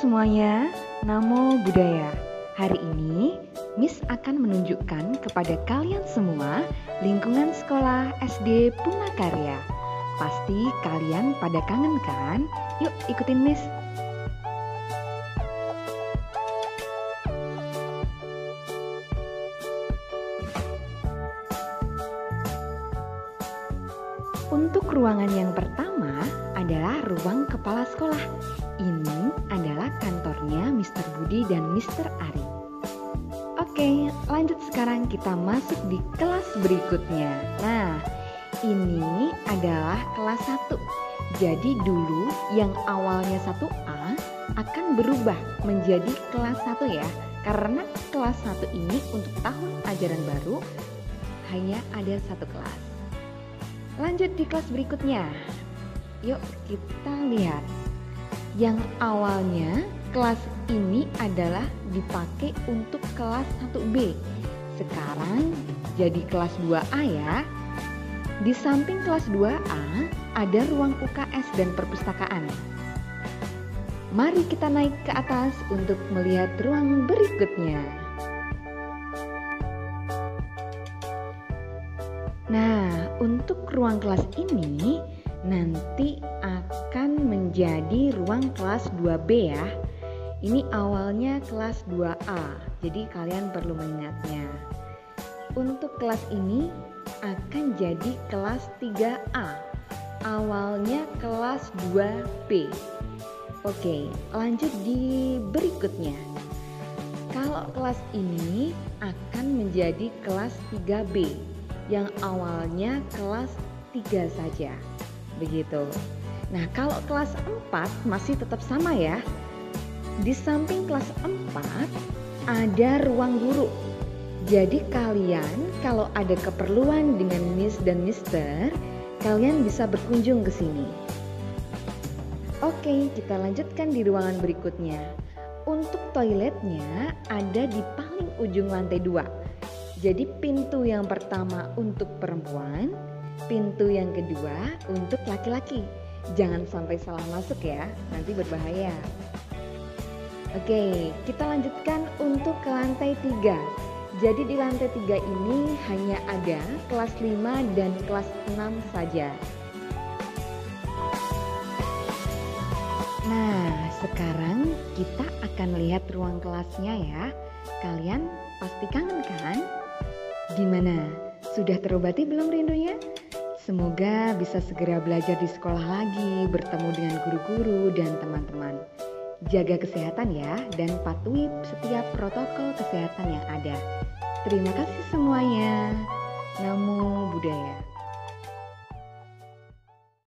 semuanya, Namo Buddhaya. Hari ini Miss akan menunjukkan kepada kalian semua lingkungan sekolah SD Punakarya. Pasti kalian pada kangen kan? Yuk ikutin Miss. Untuk ruangan yang pertama adalah ruang kepala sekolah. Ini adalah kantornya Mr. Budi dan Mr. Ari. Oke, lanjut sekarang kita masuk di kelas berikutnya. Nah, ini adalah kelas 1. Jadi dulu yang awalnya 1A akan berubah menjadi kelas 1 ya. Karena kelas 1 ini untuk tahun ajaran baru hanya ada satu kelas. Lanjut di kelas berikutnya. Yuk kita lihat. Yang awalnya kelas ini adalah dipakai untuk kelas 1B. Sekarang jadi kelas 2A ya. Di samping kelas 2A ada ruang UKS dan perpustakaan. Mari kita naik ke atas untuk melihat ruang berikutnya. Nah, untuk ruang kelas ini nanti akan menjadi ruang kelas 2B ya. Ini awalnya kelas 2A, jadi kalian perlu mengingatnya. Untuk kelas ini akan jadi kelas 3A. Awalnya kelas 2B. Oke, lanjut di berikutnya. Kalau kelas ini akan menjadi kelas 3B yang awalnya kelas 3 saja. Begitu. Nah, kalau kelas 4 masih tetap sama ya. Di samping kelas 4 ada ruang guru. Jadi kalian kalau ada keperluan dengan Miss dan Mister, kalian bisa berkunjung ke sini. Oke, kita lanjutkan di ruangan berikutnya. Untuk toiletnya ada di paling ujung lantai 2 jadi pintu yang pertama untuk perempuan, pintu yang kedua untuk laki-laki. Jangan sampai salah masuk ya, nanti berbahaya. Oke, kita lanjutkan untuk ke lantai 3. Jadi di lantai 3 ini hanya ada kelas 5 dan kelas 6 saja. Nah, sekarang kita akan lihat ruang kelasnya ya. Kalian pasti kangen kan? Gimana? Sudah terobati belum rindunya? Semoga bisa segera belajar di sekolah lagi, bertemu dengan guru-guru dan teman-teman. Jaga kesehatan ya dan patuhi setiap protokol kesehatan yang ada. Terima kasih semuanya. Namo Buddhaya.